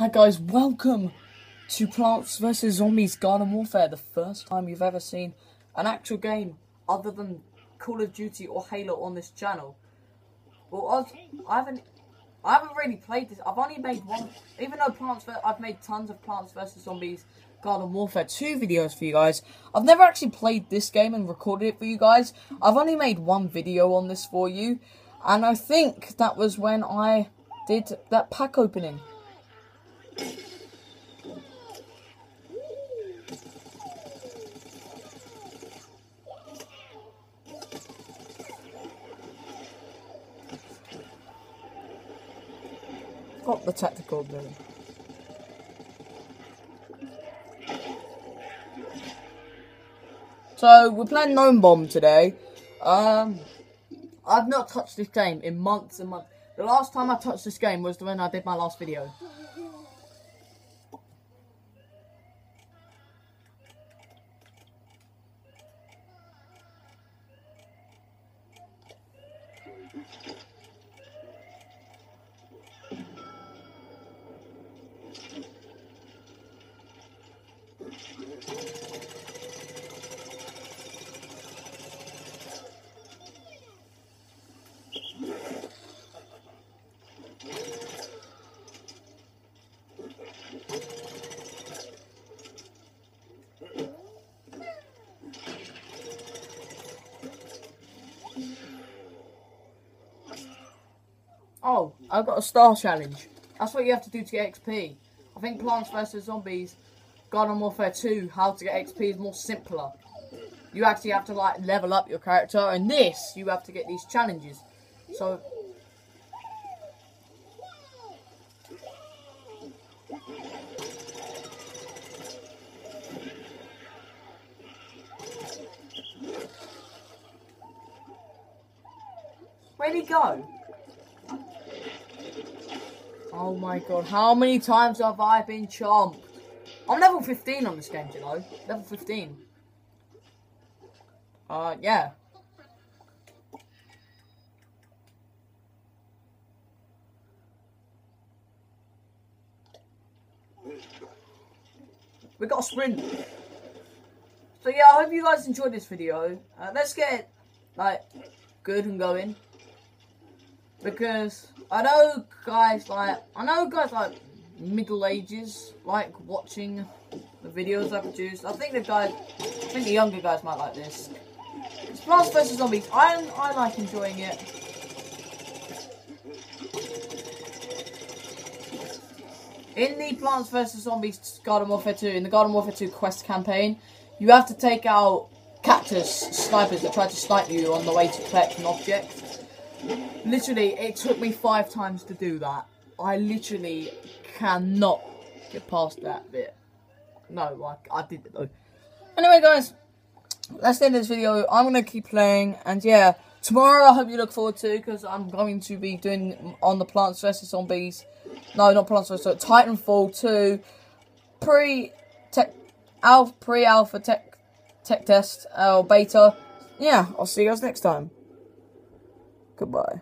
Hi guys, welcome to Plants vs Zombies Garden Warfare, the first time you've ever seen an actual game other than Call of Duty or Halo on this channel. Well, I, was, I haven't, I haven't really played this. I've only made one, even though Plants. I've made tons of Plants vs Zombies Garden Warfare 2 videos for you guys. I've never actually played this game and recorded it for you guys. I've only made one video on this for you, and I think that was when I did that pack opening. The tactical ability. So we're playing Gnome Bomb today. Um, I've not touched this game in months and months. The last time I touched this game was the when I did my last video. Oh, I got a star challenge. That's what you have to do to get XP. I think Plants vs Zombies, Garden Warfare 2, how to get XP is more simpler. You actually have to like level up your character, and this you have to get these challenges. So. Where'd he go? Oh my god, how many times have I been chomped? I'm level 15 on this game, you know? Level 15. Uh, yeah. We got a sprint. So yeah, I hope you guys enjoyed this video. Uh, let's get, like, good and going. Because I know guys like I know guys like middle ages like watching the videos I produce. I think the guys I think the younger guys might like this. It's Plants vs Zombies. I I like enjoying it. In the Plants vs Zombies Garden Warfare 2, in the Garden Warfare 2 quest campaign, you have to take out cactus snipers that try to snipe you on the way to collect an object. Literally, it took me five times to do that. I literally cannot get past that bit. No, I, I did it though. Anyway, guys, that's the end of this video. I'm going to keep playing, and yeah, tomorrow I hope you look forward to, because I'm going to be doing on the Plants vs. Zombies. No, not Plants vs. Titanfall 2 pre-tech, alpha, pre-alpha tech, tech test, or beta. Yeah, I'll see you guys next time. Goodbye.